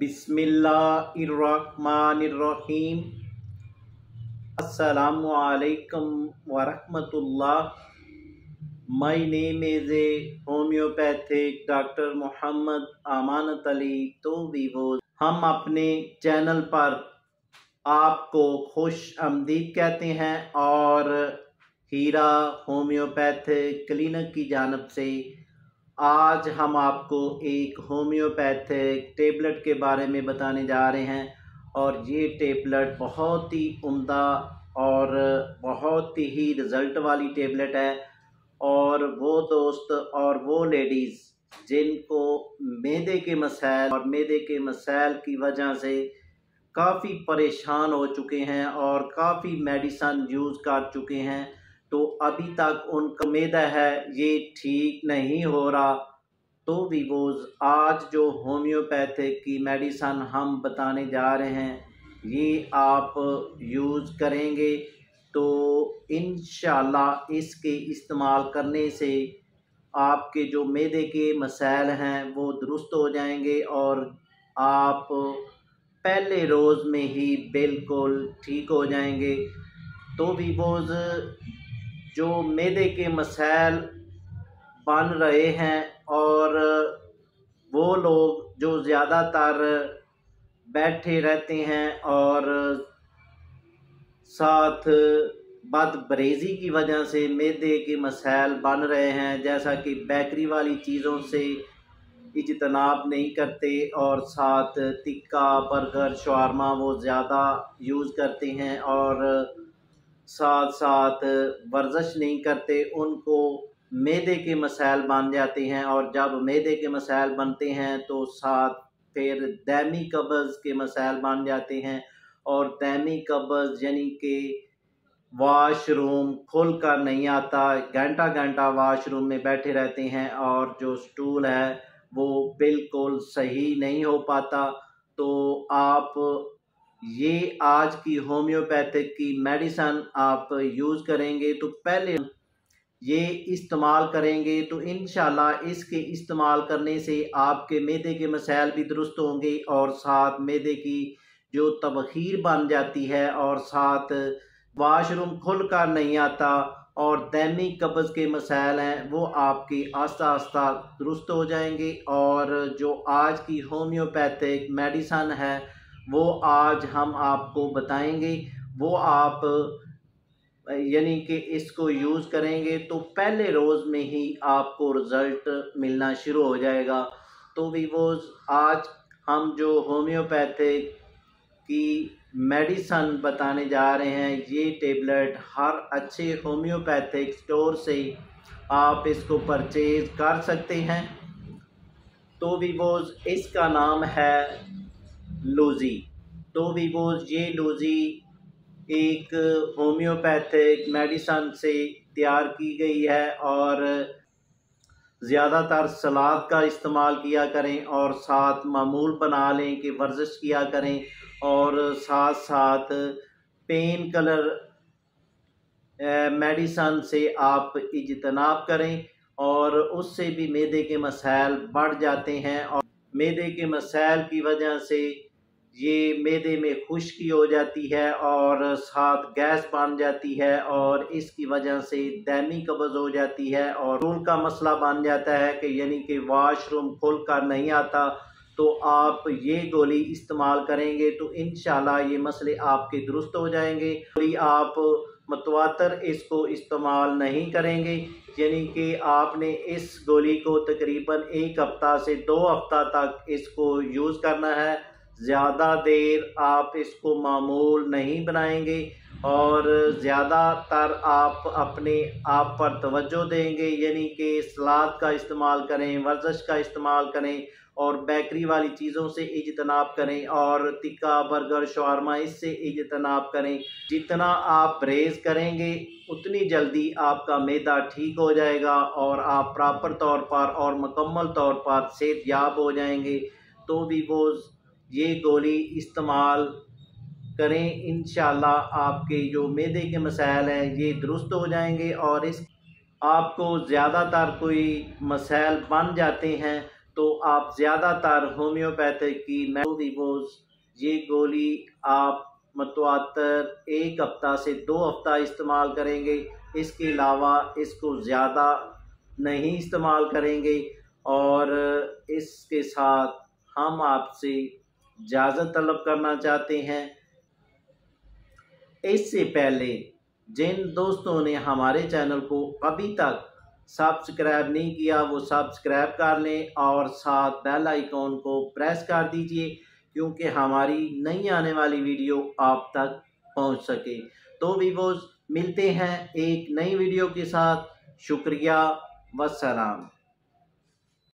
बिस्मिल्लाहिर्रहमानिर्रहीम। अस्सलामुअलैकुम वरहमतुल्लाह। My name is a homeopathic doctor Mohammad Amanat Ali तो वीवो हम अपने चैनल पर आपको खुश आमदीद कहते हैं और हीरा होम्योपैथिक क्लिनिक की जानब से आज हम आपको एक होम्योपैथिक टेबलेट के बारे में बताने जा रहे हैं और ये टेबलेट बहुत ही उम्दा और बहुत ही रिज़ल्ट वाली टेबलेट है और वो दोस्त और वो लेडीज़ जिनको मैदे के मसाइल और मैदे के मसाइल की वजह से काफ़ी परेशान हो चुके हैं और काफ़ी मेडिसन यूज़ कर चुके हैं। तो अभी तक उनका मैदा है, ये ठीक नहीं हो रहा। तो वीवोज़ आज जो होम्योपैथिक की मेडिसन हम बताने जा रहे हैं, ये आप यूज़ करेंगे। तो इन इसके इस्तेमाल करने से आपके जो मैदे के मसाइल हैं, वो दुरुस्त हो जाएँगे और आप पहले रोज़ में ही बिल्कुल ठीक हो जाएँगे। तो वीवोज़ जो मैदे के मसाइल बन रहे हैं और वो लोग जो ज़्यादातर बैठे रहते हैं और साथ बद बरेज़ी की वजह से मैदे के मसाइल बन रहे हैं, जैसा कि बेकरी वाली चीज़ों से इजतनाब नहीं करते और साथ टिक्का, बर्गर शवारमा वो ज़्यादा यूज़ करते हैं और साथ साथ वर्जिश नहीं करते, उनको मैदे के मसाइल बन जाते हैं और जब मैदे के मसाइल बनते हैं तो साथ फिर दैमी कब्ज़ के मसाइल बन जाते हैं और दैमी कब्ज़ यानी कि वाशरूम खुल कर नहीं आता घंटा घंटा वाशरूम में बैठे रहते हैं और जो स्टूल है वो बिल्कुल सही नहीं हो पाता। तो आप ये आज की होम्योपैथिक की मेडिसन आप यूज़ करेंगे तो पहले ये इस्तेमाल करेंगे तो इन इसके इस्तेमाल करने से आपके मैदे के मसाइल भी दुरुस्त होंगे और साथ मैदे की जो तबखीर बन जाती है और साथ वाशरूम खुल कर नहीं आता और दैमी कब्ज़ के मसाइल हैं, वो आपके आस्ता आस्ता दुरुस्त हो जाएँगे और जो आज की होम्योपैथिक मेडिसन है वो आज हम आपको बताएँगे, वो आप, यानी कि इसको यूज़ करेंगे तो पहले रोज़ में ही आपको रिज़ल्ट मिलना शुरू हो जाएगा। तो वीवोज़, आज हम जो होम्योपैथिक की मेडिसन बताने जा रहे हैं, ये टेबलेट हर अच्छे होम्योपैथिक स्टोर से आप इसको परचेज़ कर सकते हैं। तो वीवोज़, इसका नाम है लूज़ी तो भी वो ये लूज़ी एक होम्योपैथिक मेडिसन से तैयार की गई है और ज़्यादातर सलाद का इस्तेमाल किया करें और साथ मामूल बना लें कि वर्जिश किया करें और साथ साथ पेन कलर मेडिसन से आप इजतनाब करें और उससे भी मैदे के मसाइल बढ़ जाते हैं और मैदे के मसाइल की वजह से ये मैदे में खुश्की हो जाती है और साथ गैस बन जाती है और इसकी वजह से दैमी कब्ज़ हो जाती है और रूल का मसला बन जाता है कि यानी कि वाशरूम खुल कर नहीं आता। तो आप ये गोली इस्तेमाल करेंगे तो इन ये मसले आपके दुरुस्त हो जाएँगे। गोली आप मतवातर इसको इस्तेमाल नहीं करेंगे। यानी कि आपने इस गोली को तकरीबन एक हफ़्ता से दो हफ़्ता तक इसको यूज़ करना है। ज़्यादा देर आप इसको मामूल नहीं बनाएँगे और ज़्यादातर आप अपने आप पर तवज्जो देंगे, यानी कि सलाद का इस्तेमाल करें, वर्जिश का इस्तेमाल करें और बेकरी वाली चीज़ों से इजतनाब करें और टिक्का, बर्गर शवारमा इससे इजतनाब करें। जितना आप परहेज़ करेंगे, उतनी जल्दी आपका मैदा ठीक हो जाएगा और आप प्रॉपर तौर पर और मुकम्मल तौर पर सेहत याब हो जाएँगे। तो भी वो ये गोली इस्तेमाल करें इन आपके जो मैदे के मसाइल हैं, ये दुरुस्त हो जाएँगे और इस आपको ज़्यादातर कोई मसाइल बन जाते हैं तो आप ज़्यादातर होम्योपैथिक की वीवोज ये गोली आप मतवातर एक हफ़्ता से दो हफ़्ता इस्तेमाल करेंगे। इसके अलावा इसको ज़्यादा नहीं इस्तेमाल करेंगे और इसके साथ हम आपसे इजाज़त तलब करना चाहते हैं। इससे पहले जिन दोस्तों ने हमारे चैनल को अभी तक सब्सक्राइब नहीं किया, वो सब्सक्राइब कर लें और साथ बेल आइकॉन को प्रेस कर दीजिए, क्योंकि हमारी नई आने वाली वीडियो आप तक पहुँच सके। तो वीवोज़ मिलते हैं एक नई वीडियो के साथ। शुक्रिया, वसलाम।